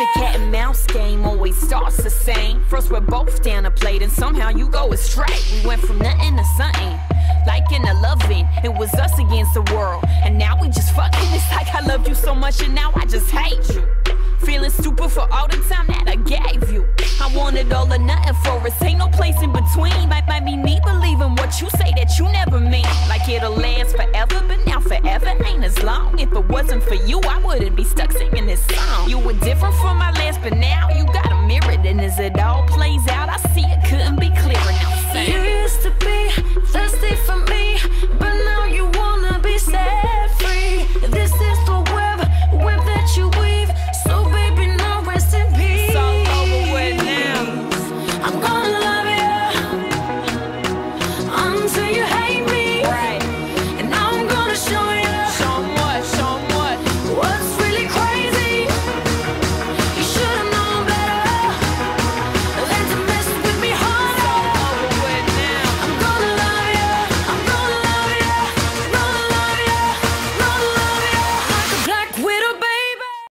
The cat and mouse game always starts the same. First we're both down a plate and somehow you go astray. We went from nothing to something. Like in a loving, it was us against the world. And now we just fucking. It's like I love you so much and now I just hate you. Feeling stupid for all the time that I gave you. I wanted all or nothing for us. Ain't no place in between. Might, might be me believing what you say that you never mean. Like it'll last forever, but now forever ain't as long. If it wasn't for you, I wouldn't be stuck singing this song.